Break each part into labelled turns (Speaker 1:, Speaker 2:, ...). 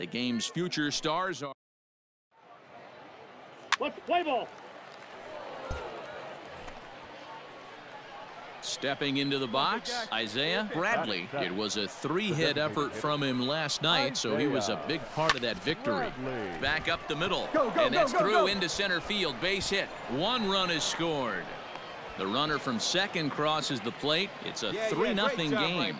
Speaker 1: The game's future stars are.
Speaker 2: Let's play ball.
Speaker 1: Stepping into the box, Isaiah Bradley. It was a three-hit effort from him last night, so he was a big part of that victory. Back up the middle, and that's through into center field. Base hit. One run is scored. The runner from second crosses the plate. It's a 3 nothing game.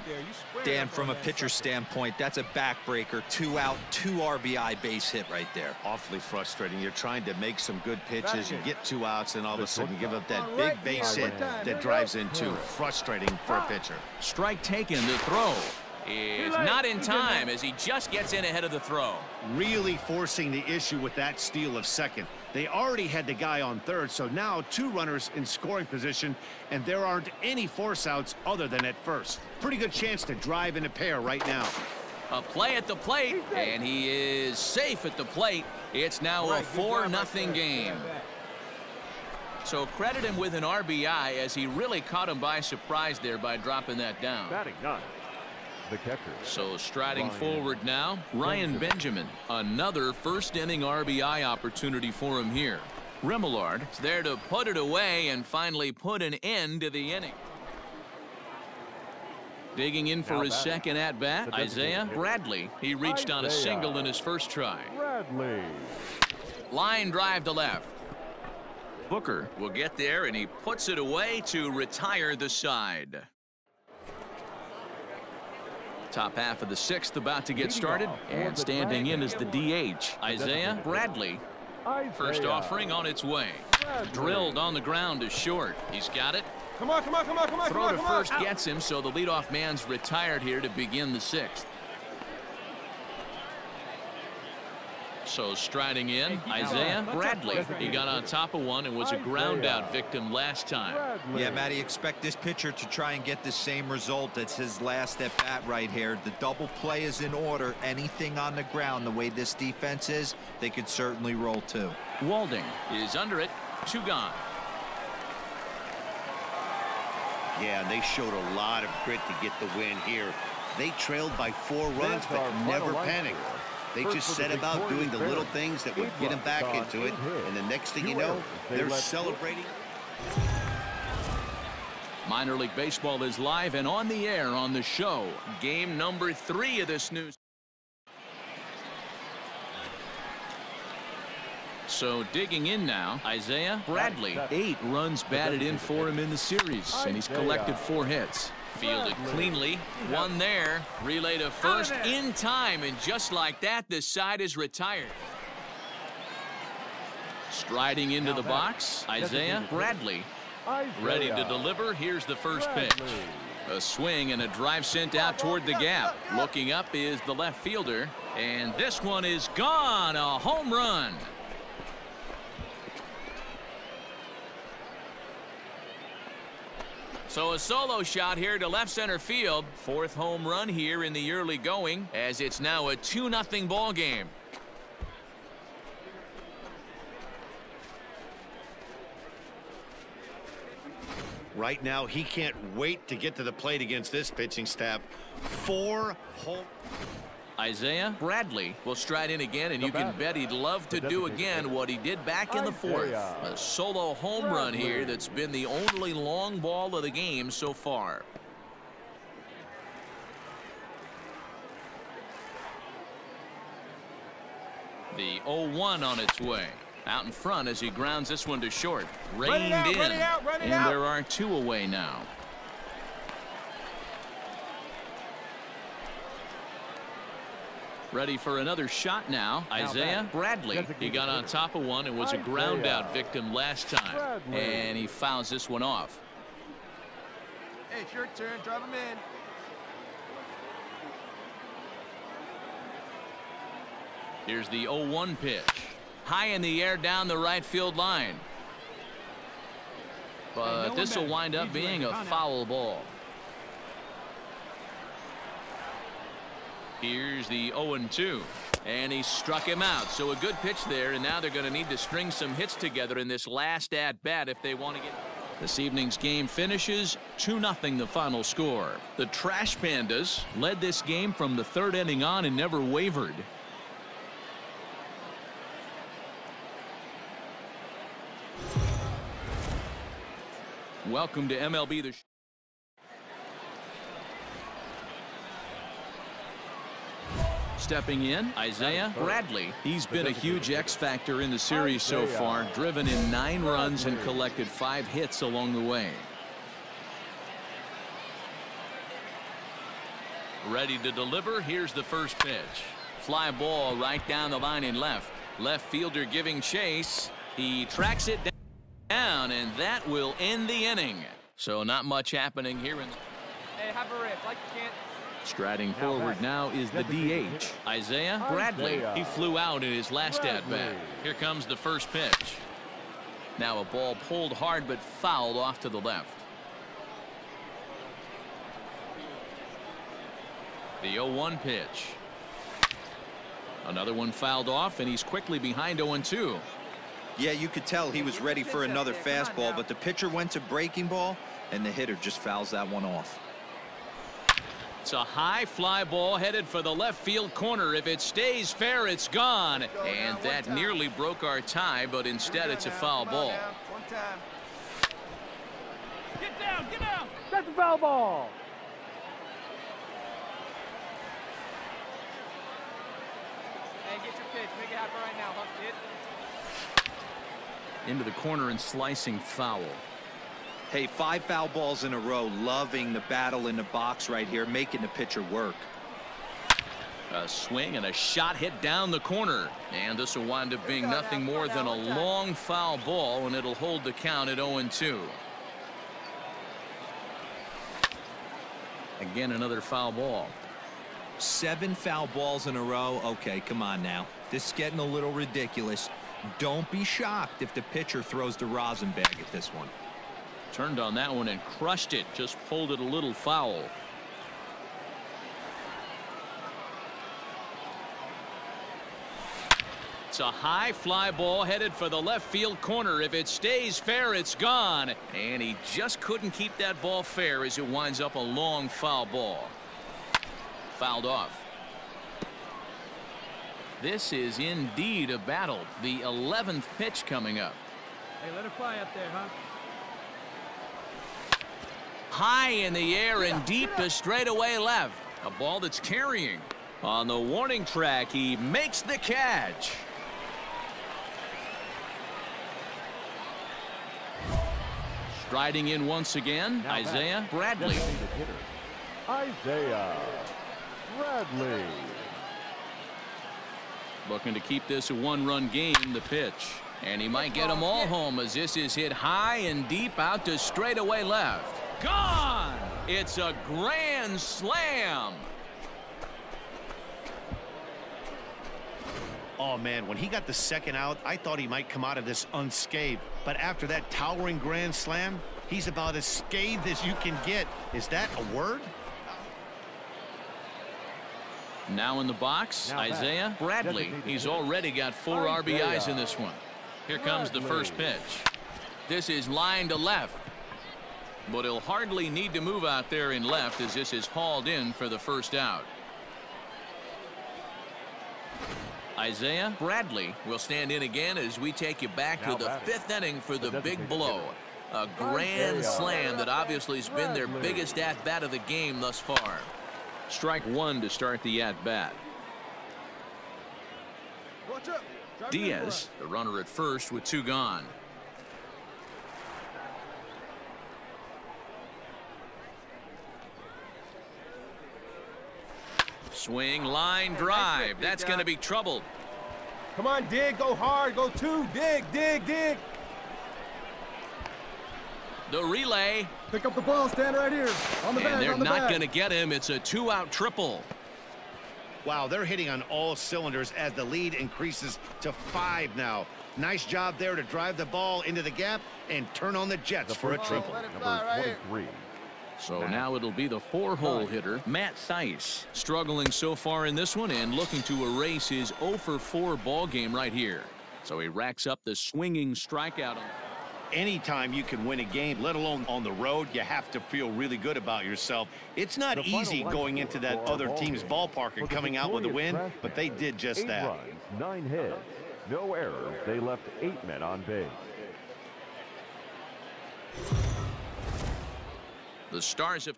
Speaker 3: Dan, from a pitcher standpoint, that's a backbreaker. Two out, two RBI base hit right there.
Speaker 4: Awfully frustrating. You're trying to make some good pitches. You get two outs, and all of a sudden you give up that big base hit that drives in two. Frustrating for a pitcher.
Speaker 1: Strike taken. The throw is not in time as he just gets in ahead of the throw.
Speaker 4: Really forcing the issue with that steal of second. They already had the guy on third, so now two runners in scoring position, and there aren't any force outs other than at first. Pretty good chance to drive in a pair right now.
Speaker 1: A play at the plate, and he is safe at the plate. It's now a 4 nothing game. So credit him with an RBI as he really caught him by surprise there by dropping that down.
Speaker 2: Batting none
Speaker 5: the catcher.
Speaker 1: So striding Ryan forward now, Ryan Benjamin. Another first inning RBI opportunity for him here. Remillard is there to put it away and finally put an end to the inning. Digging in for now his batting. second at bat, Isaiah Bradley. He reached Isaiah. on a single in his first try.
Speaker 5: Bradley.
Speaker 1: Line drive to left. Booker will get there and he puts it away to retire the side. Top half of the sixth about to get started. And standing in is the DH, Isaiah Bradley. First offering on its way. Drilled on the ground is short. He's got it.
Speaker 2: Come on, come on, come on, come on.
Speaker 1: Throw
Speaker 2: to
Speaker 1: first gets him, so the leadoff man's retired here to begin the sixth. So striding in, Isaiah Bradley. He got on top of one and was a ground out victim last time.
Speaker 3: Yeah, Matty, expect this pitcher to try and get the same result as his last at bat right here. The double play is in order. Anything on the ground, the way this defense is, they could certainly roll too.
Speaker 1: Walding is under it. Two gone.
Speaker 4: Yeah, they showed a lot of grit to get the win here. They trailed by four runs, but never panicked. They just set about doing the little things that would get them back into it, and the next thing you know, they're celebrating.
Speaker 1: Minor League Baseball is live and on the air on the show. Game number three of this news. So digging in now, Isaiah Bradley. Eight runs batted in for him in the series, and he's collected four hits. Fielded cleanly. One there. Relay to first in time. And just like that, the side is retired. Striding into the box, Isaiah Bradley. Ready to deliver. Here's the first pitch. A swing and a drive sent out toward the gap. Looking up is the left fielder. And this one is gone. A home run. So a solo shot here to left center field. Fourth home run here in the early going as it's now a 2-0 ball game.
Speaker 4: Right now, he can't wait to get to the plate against this pitching staff. Four home...
Speaker 1: Isaiah Bradley will stride in again, and you can bet he'd love to do again what he did back in the fourth. A solo home run here that's been the only long ball of the game so far. The 0-1 on its way. Out in front as he grounds this one to short. Reined in.
Speaker 2: Out,
Speaker 1: and
Speaker 2: out.
Speaker 1: there are two away now. Ready for another shot now. Isaiah Bradley. He got on top of one and was a ground out victim last time. And he fouls this one off.
Speaker 6: Hey, it's your turn. Drive him in.
Speaker 1: Here's the 0-1 pitch. High in the air down the right field line. But this will wind up being a foul ball. Here's the 0-2. And he struck him out. So a good pitch there, and now they're going to need to string some hits together in this last at-bat if they want to get... This evening's game finishes 2-0 the final score. The Trash Pandas led this game from the third inning on and never wavered. Welcome to MLB The Show. Stepping in, Isaiah Bradley. He's been a huge X factor in the series so far, driven in nine runs and collected five hits along the way. Ready to deliver. Here's the first pitch. Fly ball right down the line and left. Left fielder giving chase. He tracks it down, and that will end the inning. So not much happening here in.
Speaker 6: Hey, have a rip. Like you can't.
Speaker 1: Striding forward now is the DH, Isaiah Bradley. He flew out in his last at bat. Here comes the first pitch. Now a ball pulled hard but fouled off to the left. The 0-1 pitch. Another one fouled off, and he's quickly behind 0-2.
Speaker 3: Yeah, you could tell he was ready for another fastball, but the pitcher went to breaking ball, and the hitter just fouls that one off.
Speaker 1: It's a high fly ball headed for the left field corner. If it stays fair, it's gone. And that nearly broke our tie, but instead it's a foul ball.
Speaker 6: One time.
Speaker 2: Get down, get down.
Speaker 5: That's a foul ball.
Speaker 6: Hey, get your pitch. Make it happen right now, Huck. It.
Speaker 1: Into the corner and slicing foul.
Speaker 3: Hey, five foul balls in a row, loving the battle in the box right here, making the pitcher work.
Speaker 1: A swing and a shot hit down the corner. And this will wind up being nothing more than a long foul ball, and it'll hold the count at 0-2. Again, another foul ball.
Speaker 3: Seven foul balls in a row. Okay, come on now. This is getting a little ridiculous. Don't be shocked if the pitcher throws the rosin bag at this one.
Speaker 1: Turned on that one and crushed it. Just pulled it a little foul. It's a high fly ball headed for the left field corner. If it stays fair, it's gone. And he just couldn't keep that ball fair as it winds up a long foul ball. Fouled off. This is indeed a battle. The 11th pitch coming up.
Speaker 2: Hey, let it fly up there, huh?
Speaker 1: High in the air and deep to straightaway left. A ball that's carrying. On the warning track, he makes the catch. Striding in once again,
Speaker 5: Now.
Speaker 1: Isaiah Bradley.
Speaker 5: Isaiah Bradley.
Speaker 1: Looking to keep this a one-run game, the pitch. And he might get them all home as this is hit high and deep out to straightaway left. Gone! It's a grand slam.
Speaker 4: Oh, man, when he got the second out, I thought he might come out of this unscathed. But after that towering grand slam, he's about as scathed as you can get. Is that a word?
Speaker 1: Now in the box,
Speaker 5: Now back.
Speaker 1: Isaiah Bradley. He's already got four RBIs in this one. Here comes the first pitch. This is line to left. But he'll hardly need to move out there in left as this is hauled in for the first out. Isaiah Bradley will stand in again as we take you back
Speaker 5: Now
Speaker 1: to the fifth inning for the big blow. A grand slam that obviously has been their biggest at bat of the game thus far. Strike one to start the at bat.
Speaker 2: Watch up. Drive him in for
Speaker 1: Diaz, the runner at first with two gone. Swing, line, drive. That's going to be trouble.
Speaker 2: Come on, dig. Go hard. Go two. Dig, dig, dig.
Speaker 1: The relay,
Speaker 2: Pick up the ball. Stand right here. On the
Speaker 1: and
Speaker 2: bag.
Speaker 1: they're
Speaker 2: on the
Speaker 1: not going to get him. It's a two-out triple.
Speaker 4: Wow, they're hitting on all cylinders as the lead increases to five now. Nice job there to drive the ball into the gap and turn on the Jets
Speaker 5: The
Speaker 4: for a
Speaker 5: first
Speaker 4: triple.
Speaker 5: pitch,
Speaker 6: Let it
Speaker 5: number
Speaker 6: fly right here.
Speaker 5: 23.
Speaker 1: So
Speaker 5: Nine.
Speaker 1: now it'll be the four-hole hitter, Matt Thaiss, struggling so far in this one and looking to erase his 0 for 4 ball game right here. So he racks up the swinging strikeout.
Speaker 4: Anytime you can win a game, let alone on the road, you have to feel really good about yourself. It's not
Speaker 5: The
Speaker 4: easy going into that other
Speaker 5: ball
Speaker 4: team's
Speaker 5: game.
Speaker 4: ballpark and coming out with a win, but they did just that.
Speaker 5: runs, nine hits, no errors. They left eight men on base.
Speaker 1: The Stars have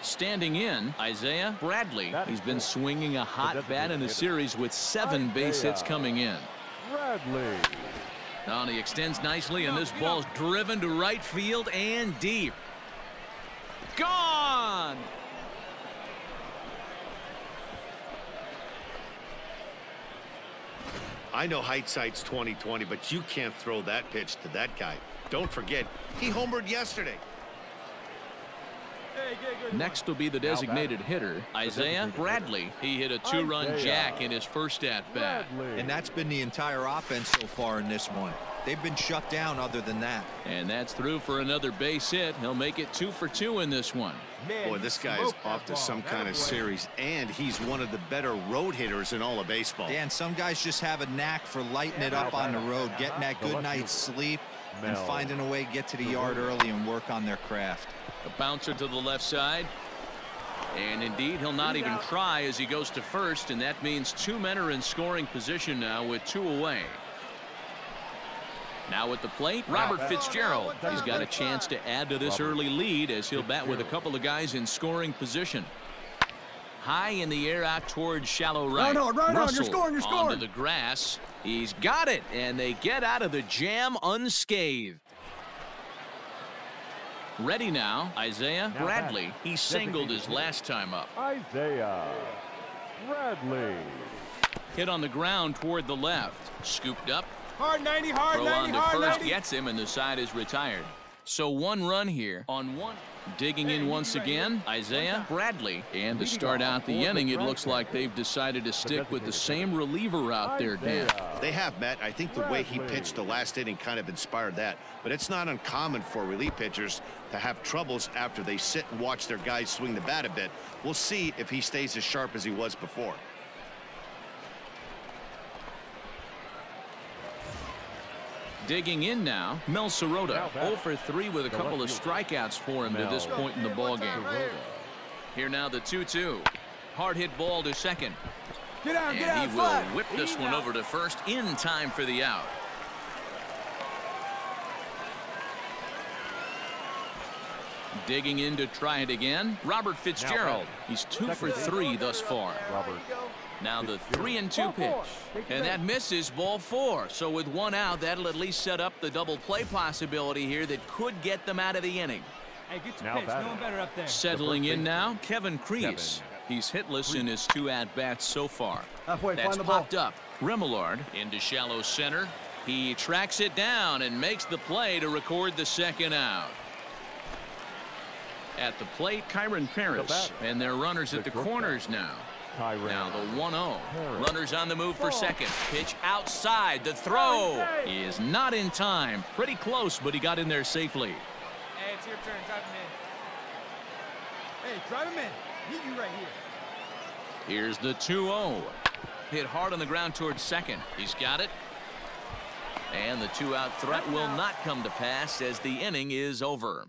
Speaker 1: Standing in, Isaiah Bradley. He's been swinging a hot bat in the series with seven base hits coming in.
Speaker 5: Bradley.
Speaker 1: Now he extends nicely, and this ball's driven to right field and deep. Gone!
Speaker 4: I know hindsight's 2020, but you can't throw that pitch to that guy. Don't forget, he homered yesterday.
Speaker 6: Hey, good, good.
Speaker 1: Next will be the designated hitter, Isaiah Bradley. He hit a two-run jack in his first at-bat.
Speaker 3: And that's been the entire offense so far in this one. They've been shut down other than that.
Speaker 1: And that's through for another base hit. He'll make it two for two in this one.
Speaker 6: Man,
Speaker 4: Boy, this guy is off to some kind of series, and he's one of the better road hitters in all of baseball.
Speaker 3: Dan, some guys just have a knack for lighting it up on the road, getting that good night's sleep, and finding a way to get to the yard early and work on their craft.
Speaker 1: A bouncer to the left side. And indeed, he'll not even try as he goes to first, and that means two men are in scoring position now with two away. Now at the plate, Robert Fitzgerald. He's got a chance to add to this early lead as he'll bat with a couple of guys in scoring position. High in the air out towards shallow right.
Speaker 6: no, right on, you're
Speaker 1: Russell
Speaker 6: scoring, you're
Speaker 1: Onto the grass. He's got it, and they get out of the jam unscathed. Ready now, Isaiah
Speaker 5: Now
Speaker 1: Bradley.
Speaker 5: back.
Speaker 1: He singled his last time up.
Speaker 5: Isaiah Bradley.
Speaker 1: Hit on the ground toward the left. Scooped up.
Speaker 6: Hard 90, hard
Speaker 1: Throw
Speaker 6: 90,
Speaker 1: on to
Speaker 6: hard
Speaker 1: first
Speaker 6: 90.
Speaker 1: gets him, and the side is retired. So one run here on one. Digging in once again, Isaiah Bradley. And to start out the inning, it looks like they've decided to stick with the same reliever out there, Dan.
Speaker 4: They have, Matt. I think the way he pitched the last inning kind of inspired that. But it's not uncommon for relief pitchers to have troubles after they sit and watch their guys swing the bat a bit. We'll see if he stays as sharp as he was before.
Speaker 1: Digging in now, Mel Sirota.
Speaker 5: Now
Speaker 1: 0 for 3 with a couple of strikeouts for him to this point in the ball game. Here now the 2-2. Hard hit ball to second.
Speaker 6: Get out, get
Speaker 1: And
Speaker 6: out,
Speaker 1: he will
Speaker 6: fly.
Speaker 1: whip this
Speaker 6: Ease
Speaker 1: one
Speaker 6: out.
Speaker 1: over to first in time for the out. Digging in to try it again. Robert Fitzgerald. He's two for three thus far.
Speaker 5: Robert.
Speaker 1: Now the three and two pitch.
Speaker 5: four. Take the
Speaker 1: And that misses ball four. So with one out, that'll at least set up the double play possibility here that could get them out of the inning.
Speaker 6: Hey, get your
Speaker 5: Now
Speaker 6: pitch.
Speaker 5: batting.
Speaker 6: No one better up there.
Speaker 1: Settling in now, Kevin Crease. He's hitless in his two at-bats so far.
Speaker 6: Halfway,
Speaker 1: That's
Speaker 6: find the ball.
Speaker 1: popped up. Remillard into shallow center. He tracks it down and makes the play to record the second out. At the plate, Kyren Paris.
Speaker 5: batter.
Speaker 1: And their runners at the
Speaker 5: The shortstop.
Speaker 1: corners now.
Speaker 5: Tyran.
Speaker 1: Now the 1-0. Runners on the move for second. Pitch outside. The throw
Speaker 5: Hey.
Speaker 1: is not in time. Pretty close, but he got in there safely.
Speaker 6: Hey, it's your turn. Drive him in. Hey, drive him in. Meet you right here.
Speaker 1: Here's the 2-0. Hit hard on the ground towards second. He's got it. And the two-out threat will not come to pass as the inning is over.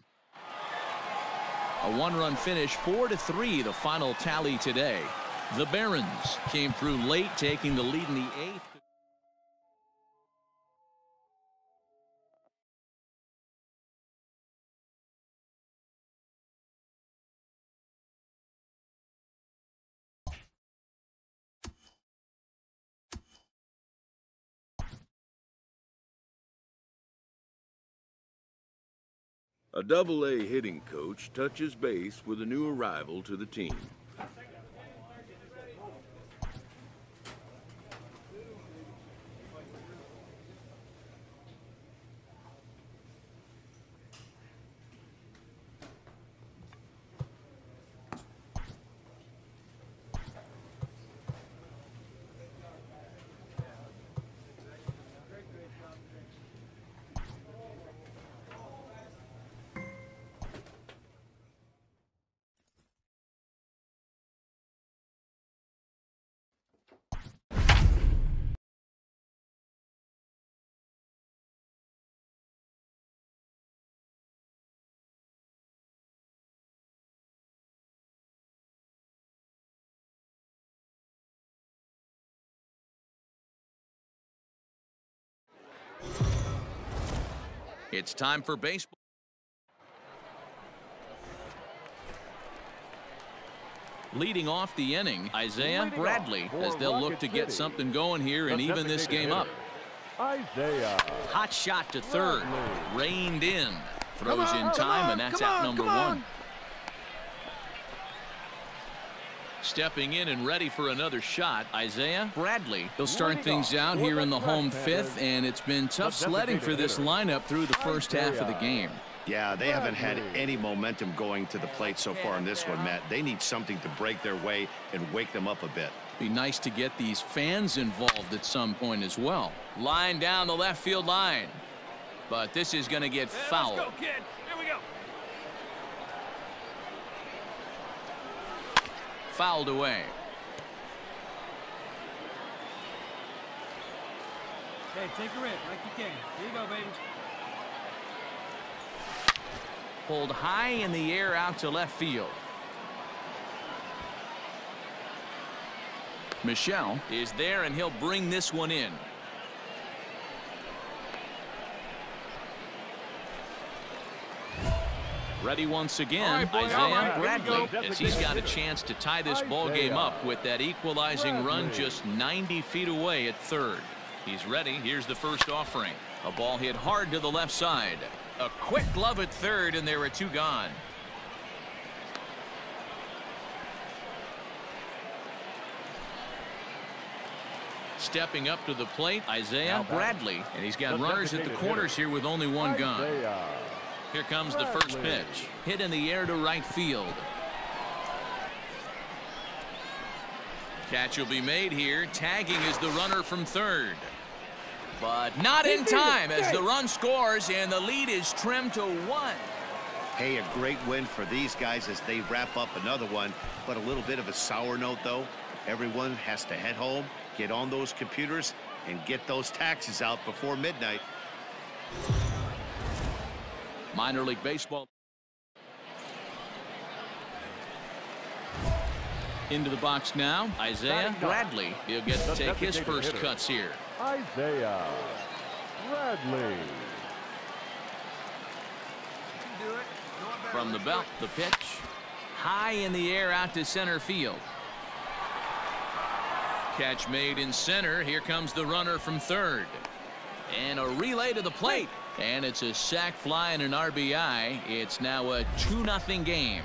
Speaker 1: A one-run finish, 4 to three, the final tally today. The Barons came through late, taking the lead in the eighth.
Speaker 7: A double-A hitting coach touches base with a new arrival to the team.
Speaker 1: It's time for baseball. Leading off the inning, Isaiah Bradley, as they'll look to get something going here and even this game up.
Speaker 5: Isaiah.
Speaker 1: Hot shot to third. Reined in. Throws in time, and that's out number one. Stepping in and ready for another shot, Isaiah Bradley. He'll start things out here in the home fifth, and it's been tough sledding for this lineup through the first half of the game.
Speaker 4: Yeah, they haven't had any momentum going to the plate so far in this one, Matt. They need something to break their way and wake them up a bit.
Speaker 1: Be nice to get these fans involved at some point as well. Line down the left field line. But this is going to get fouled.
Speaker 6: Let's go, kid. Here we go.
Speaker 1: Fouled away.
Speaker 6: Hey, take a rip like you can. Here you go, baby.
Speaker 1: Pulled high in the air out to left field. Michelle is there, and he'll bring this one in. Ready once again,
Speaker 6: All right, boy, all
Speaker 1: Isaiah
Speaker 6: right,
Speaker 1: Bradley,
Speaker 6: go.
Speaker 1: as he's got a chance to tie this ball game up with that equalizing run just 90 feet away at third. He's ready. Here's the first offering. A ball hit hard to the left side. A quick glove at third, and there are two gone. Stepping up to the plate, Isaiah Bradley. And he's got runners at the corners here with only one gun.
Speaker 5: Isaiah.
Speaker 1: Here comes the first pitch. Hit in the air to right field. Catch will be made here. Tagging is the runner from third. But not in time as the run scores and the lead is trimmed to one.
Speaker 4: Hey, a great win for these guys as they wrap up another one. But a little bit of a sour note, though. Everyone has to head home, get on those computers, and get those taxes out before midnight.
Speaker 1: Minor League Baseball. Into the box now, Isaiah Bradley. He'll get to take his first cuts here.
Speaker 5: Isaiah. Bradley.
Speaker 1: From the belt, the pitch. High in the air out to center field. Catch made in center. Here comes the runner from third. And a relay to the plate. And it's a sac fly and an RBI. It's now a 2-0 game.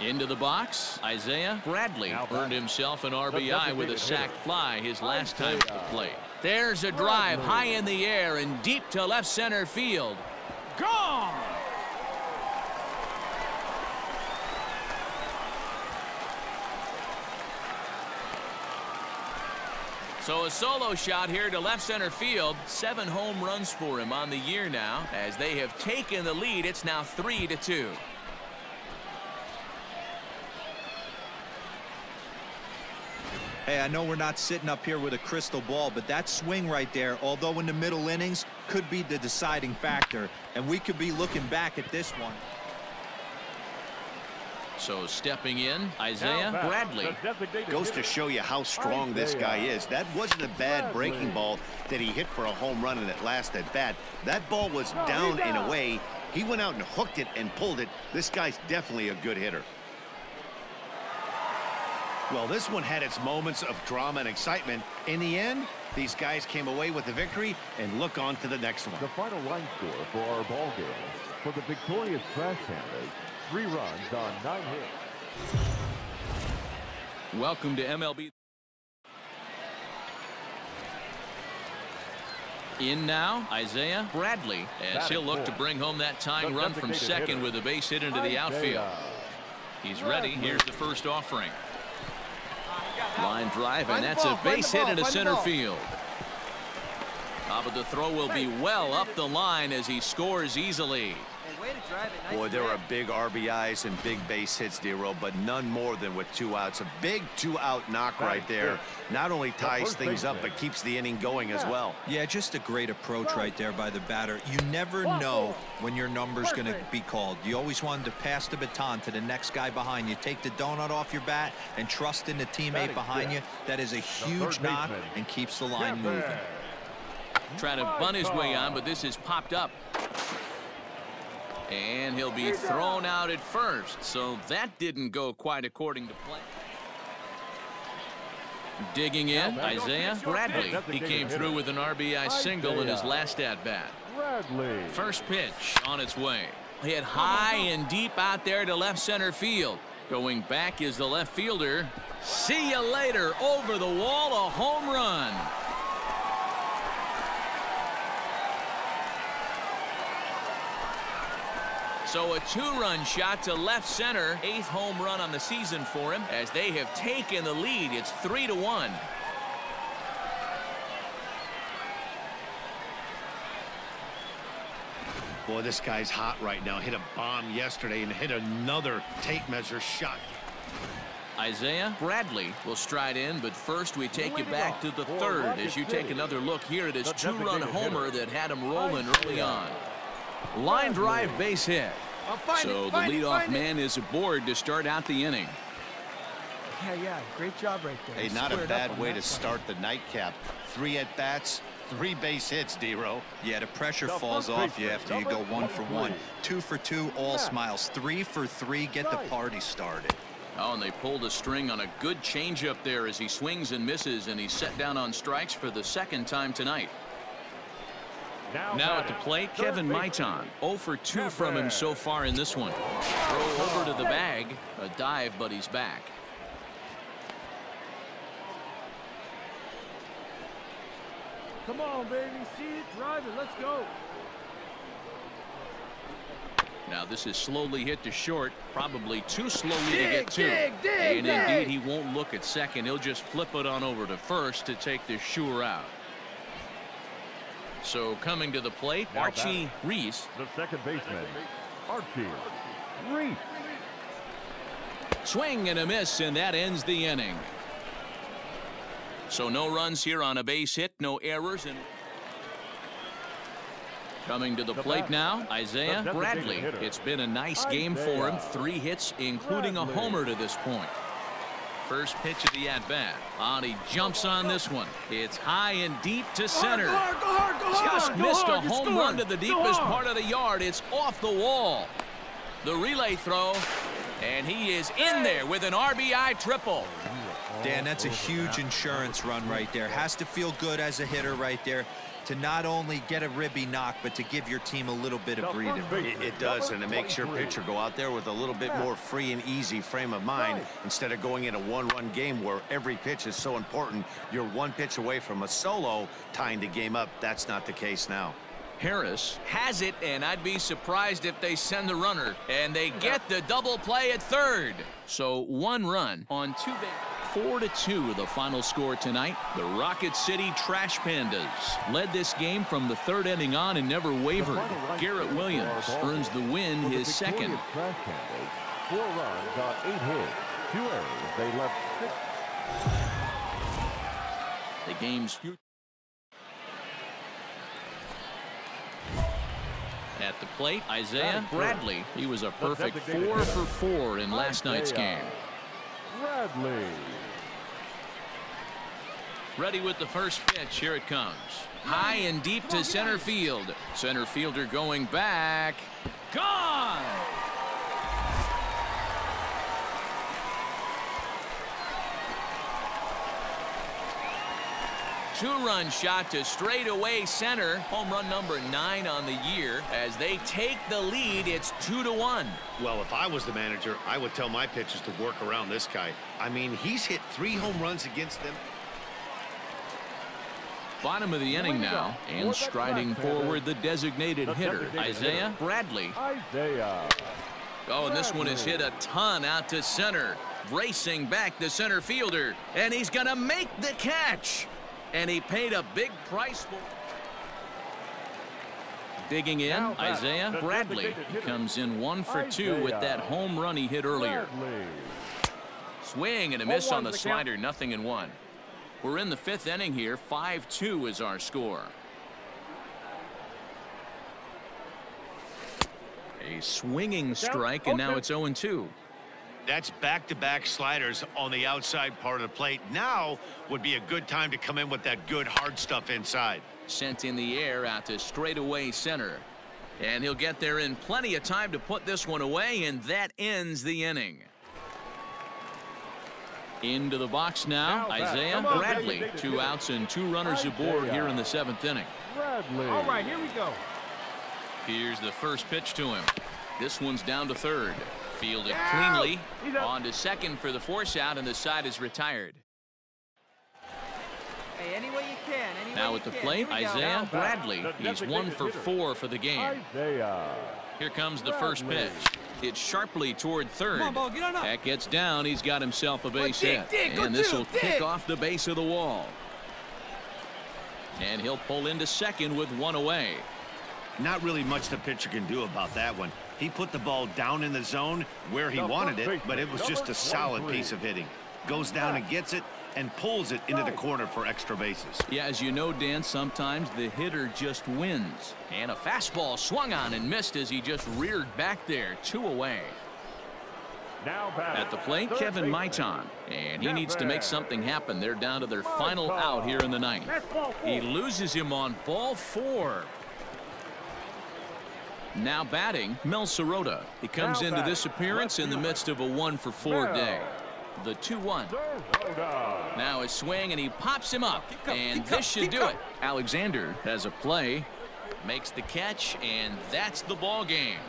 Speaker 1: Into the box, Isaiah Bradley earned himself an RBI with a
Speaker 5: designated
Speaker 1: sac fly his last time at the plate. There's a drive high in the air and deep to left center field.
Speaker 6: Gone.
Speaker 1: So a solo shot here to left center field. Seven home runs for him on the year now. As they have taken the lead, it's now three to two.
Speaker 3: Hey, I know we're not sitting up here with a crystal ball, but that swing right there, although in the middle innings, could be the deciding factor. And we could be looking back at this one.
Speaker 1: So stepping in, Isaiah Bradley.
Speaker 4: Goes to show you how strong this guy is. That wasn't a bad breaking ball that he hit for a home run in that last at bat. That ball was down
Speaker 5: he's
Speaker 4: and
Speaker 5: down.
Speaker 4: away. He went out and hooked it and pulled it. This guy's definitely a good hitter. Well, this one had its moments of drama and excitement. In the end, these guys came away with the victory and look on to the next one.
Speaker 5: The final line score for our ball game. For the victorious Trash Pandas, three runs on nine hits.
Speaker 1: Welcome to MLB. In now, Isaiah Bradley, as he'll look to bring home that tying run from second
Speaker 5: hitter.
Speaker 1: with a base hit into the outfield. He's ready. Here's the first offering.
Speaker 6: You got that
Speaker 1: Line drive, and that's a base hit into
Speaker 6: the
Speaker 1: center field. Top of the throw will be well up the line as he scores easily.
Speaker 6: Hey, way to drive it. Nice
Speaker 4: Boy, there
Speaker 6: play.
Speaker 4: are big RBIs and big base hits, Dero, but none more than with two outs. A big two-out knock right there. Not only ties
Speaker 5: first
Speaker 4: things up, but keeps the inning going as well.
Speaker 3: Yeah, just a great approach right there by the batter. You never know when your number's going to be called. You always wanted to pass the baton to the next guy behind you. Take the donut off your bat and trust in the teammate
Speaker 5: Batting
Speaker 3: behind you. That is a huge knock
Speaker 5: baseman.
Speaker 3: and keeps the line
Speaker 5: Jeffers.
Speaker 3: moving.
Speaker 1: Trying to bunt his way on, but this is popped up. And he'll be thrown out at first, so that didn't go quite according to plan. Digging in, Isaiah Bradley. He came through with an RBI single in his last at-bat.
Speaker 5: Bradley.
Speaker 1: First pitch on its way. Hit high and deep out there to left center field. Going back is the left fielder. See you later. Over the wall, a home run. So a two-run shot to left center. Eighth home run on the season for him as they have taken the lead. It's three to one.
Speaker 4: Boy, this guy's hot right now. Hit a bomb yesterday and hit another tape measure shot.
Speaker 1: Isaiah Bradley will stride in, but first we take you back to the third as you take another look here at his two-run homer that had him rolling early on. Line drive base hit. So the leadoff man is aboard to start out the inning.
Speaker 6: Yeah, yeah, great job right there.
Speaker 4: Hey, not a bad way to start the nightcap. Three at-bats, three base hits, D-Row.
Speaker 3: Yeah, the pressure
Speaker 5: The
Speaker 3: falls
Speaker 5: first
Speaker 3: off you
Speaker 5: baseman,
Speaker 3: after you go one for one. Two for two, all smiles. Three for three, get the party started.
Speaker 1: Oh, and they pulled a string on a good changeup there as he swings and misses, and he's set down on strikes for the second time tonight. Now at the plate, Kevin Maitan. 0 for 2 from him so far in this one. Throw over to the bag. A dive, but he's back.
Speaker 6: Come on, baby. See it, drive it. Let's go.
Speaker 1: Now this is slowly hit to short, probably too slowly to get to.
Speaker 6: dig, dig,
Speaker 1: and
Speaker 6: dig.
Speaker 1: indeed, he won't look at second. He'll just flip it on over to first to take the sure out. So coming to the plate,
Speaker 5: Now
Speaker 1: Archie Reese.
Speaker 5: The second baseman, Archie Reese.
Speaker 1: Swing and a miss, and that ends the inning. So no runs here on a base hit, no errors, and coming to the
Speaker 5: The
Speaker 1: plate now, Isaiah Bradley. It's been a nice game for him. Three hits, including a homer to this point. First pitch of the at-bat. On he jumps on this one. It's high and deep to center.
Speaker 6: Go hard, go hard, go hard.
Speaker 1: Just missed a home run to the deepest part of the yard. It's off the wall. The relay throw, and he is in there with an RBI triple.
Speaker 3: Dan, that's a huge insurance run right there. Has to feel good as a hitter right there to not only get a ribby knock, but to give your team a little bit of
Speaker 5: The
Speaker 3: breathing room.
Speaker 4: It, it does, and it makes your pitcher go out there with a little bit more free and easy frame of mind instead of going in a one-run game where every pitch is so important. You're one pitch away from a solo tying the game up. That's not the case now.
Speaker 1: Harris has it, and I'd be surprised if they send the runner. And they get the double play at third. So one run on two bases. Four to two, the final score tonight. The Rocket City Trash Pandas led this game from the third inning on and never wavered. Garrett Williams earns the win, his second.
Speaker 5: Trash Pandas, four runs on eight hits, two errors. They left six
Speaker 1: The game's future. At the plate, Isaiah Bradley. He was a perfect four for four in last night's game.
Speaker 5: Bradley.
Speaker 1: Ready with the first pitch. Here it comes. High and deep to center field. Center fielder going back. Gone! Two-run shot to straightaway center. Home run number nine on the year. As they take the lead, it's two to one.
Speaker 4: Well, if I was the manager, I would tell my pitchers to work around this guy. I mean, he's hit three home runs against them.
Speaker 1: Bottom of the inning now, and striding forward the designated hitter, Isaiah. Bradley.
Speaker 5: Isaiah.
Speaker 1: Oh, and this one is hit a ton out to center. Racing back the center fielder, and he's going to make the catch. And he paid a big price for Digging in, Isaiah Bradley. He comes in one for two with that home run he hit earlier. Swing and a miss on the
Speaker 6: one's the count.
Speaker 1: slider, nothing in one. We're in the fifth inning here. 5-2 is our score. A swinging strike, and now it's 0-2.
Speaker 4: That's back-to-back sliders on the outside part of the plate. Now would be a good time to come in with that good hard stuff inside.
Speaker 1: sent in the air out to straightaway center. And he'll get there in plenty of time to put this one away, and that ends the inning. Into the box now, Isaiah Bradley. Two outs and two runners aboard here in the seventh inning.
Speaker 5: Bradley.
Speaker 2: All right, here we go.
Speaker 1: Here's the first pitch to him. This one's down to third. Fielded cleanly. On to second for the force out, and the side is retired.
Speaker 6: Hey, any way you can. Any
Speaker 1: Now
Speaker 6: way
Speaker 1: at the plate,
Speaker 6: Here we go.
Speaker 1: Isaiah Bradley. He's one for four for the game.
Speaker 5: Isaiah.
Speaker 1: Here comes the first pitch. It's sharply toward third.
Speaker 6: Come on, ball, get on up.
Speaker 1: That gets down. He's got himself a base
Speaker 6: dig,
Speaker 1: hit.
Speaker 6: dig,
Speaker 1: and this will kick off the base of the wall. And he'll pull into second with one away.
Speaker 4: Not really much the pitcher can do about that one. He put the ball down in the zone where he
Speaker 5: The
Speaker 4: wanted it, but it was just a solid piece of hitting. Goes down and gets it and pulls it into the corner for extra bases.
Speaker 1: Yeah, as you know, Dan, sometimes the hitter just wins. And a fastball swung on and missed as he just reared back there. Two away.
Speaker 5: Now back.
Speaker 1: At the plate,
Speaker 5: third
Speaker 1: Kevin
Speaker 5: baseman.
Speaker 1: Maitan. And he needs to make something happen. They're down to their final out here in the ninth. He loses him on ball four. Now batting, Mel Sirota. He comes into this appearance in the midst of a one for four day. The 2-1. Now a swing and he pops him up. And this should do it. Alexander has a play. Makes the catch and that's the ball game.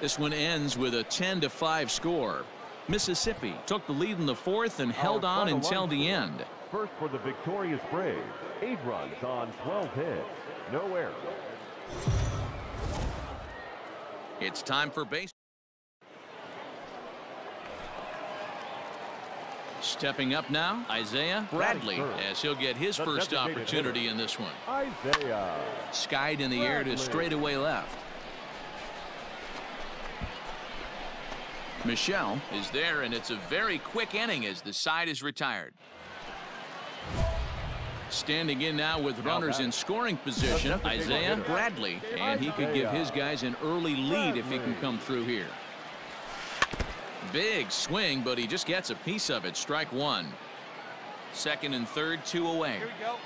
Speaker 1: This one ends with a 10-5 score. Mississippi took the lead in the fourth and held on until the end.
Speaker 5: First for the victorious Braves. Eight runs on 12 hits. No errors.
Speaker 1: It's time for base. Stepping up now, Isaiah Bradley, as he'll get his first opportunity in this one.
Speaker 5: Isaiah.
Speaker 1: Skied in the air to straightaway left. Michelle is there, and it's a very quick inning as the side is retired. Standing in now with runners in scoring position, Isaiah Bradley, and he could give his guys an early lead if he can come through here. Big swing, but he just gets a piece of it. Strike one. Second and third, two away.
Speaker 6: Here we go.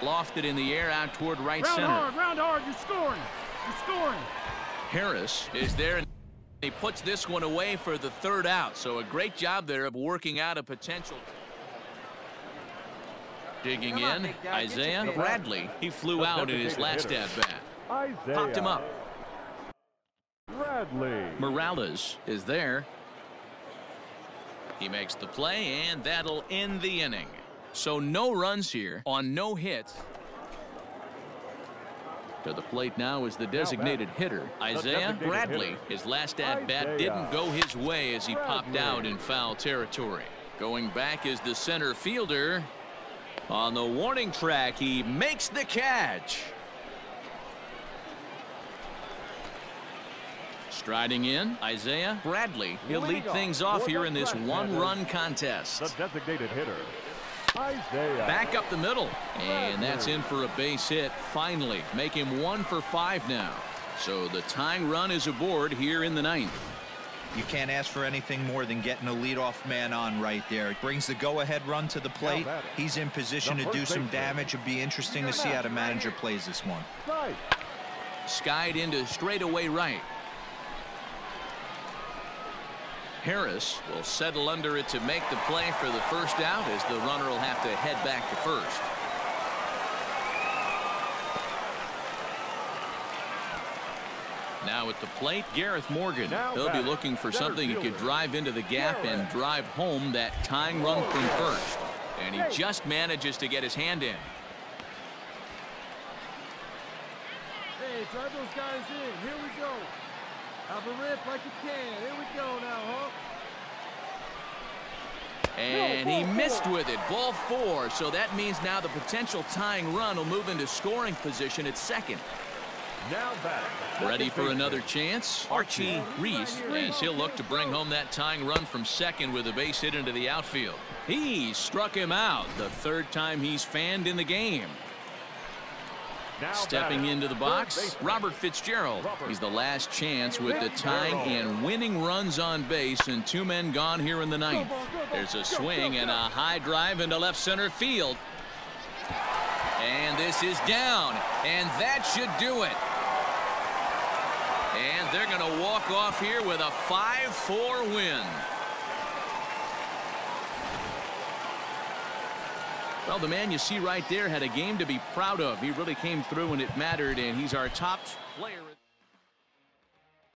Speaker 1: Lofted in the air out toward right
Speaker 2: Round
Speaker 1: center.
Speaker 2: hard, round hard. You're scoring. You're scoring.
Speaker 1: Harris is there and he puts this one away for the third out. So a great job there of working out a potential. Digging
Speaker 6: Come
Speaker 1: in,
Speaker 6: big guy, get your
Speaker 1: Isaiah. Bradley. He flew out in his last at bat. Popped him up.
Speaker 5: Bradley.
Speaker 1: Morales is there. He makes the play, and that'll end the inning. So no runs here on no hits. To the plate now is the designated hitter, Isaiah Bradley. His last at bat didn't go his way as he popped out in foul territory. Going back is the center fielder. On the warning track, he makes the catch. Striding in, Isaiah Bradley. He'll lead things
Speaker 5: off
Speaker 1: off here in this one-run contest.
Speaker 5: The designated hitter. Isaiah.
Speaker 1: Back up the middle. And that's in for a base hit. Finally, make him one for five now. So the tying run is aboard here in the ninth.
Speaker 3: You can't ask for anything more than getting a leadoff man on right there. Brings the go-ahead run to the plate. He's in position to do some damage. It'll be interesting to see how the manager plays this one.
Speaker 1: Skied into straightaway right. Harris will settle under it to make the play for the first out as the runner will have to head back to first. Now at the plate, Gareth Morgan. He'll be looking for something he could drive into the gap and drive home that tying run from first. And he just manages to get his hand in.
Speaker 2: Hey, drive those guys in. Here we go. Have a rip like you can. Here we go now, huh?
Speaker 1: And he missed with it. Ball four. So that means now the potential tying run will move into scoring position at second.
Speaker 5: Now batting.
Speaker 1: Ready for another chance? Archie Reese as he'll look to bring home that tying run from second with a base hit into the outfield. He struck him out the third time he's fanned in the game. Stepping into the box. Robert Fitzgerald. He's the last chance with the tying and winning runs on base and two men gone here in the ninth. There's a swing and a high drive into left center field. And this is down, and that should do it. And they're going to walk off here with a 5-4 win. Well, the man you see right there had a game to be proud of. He really came through when it mattered, and he's our top player.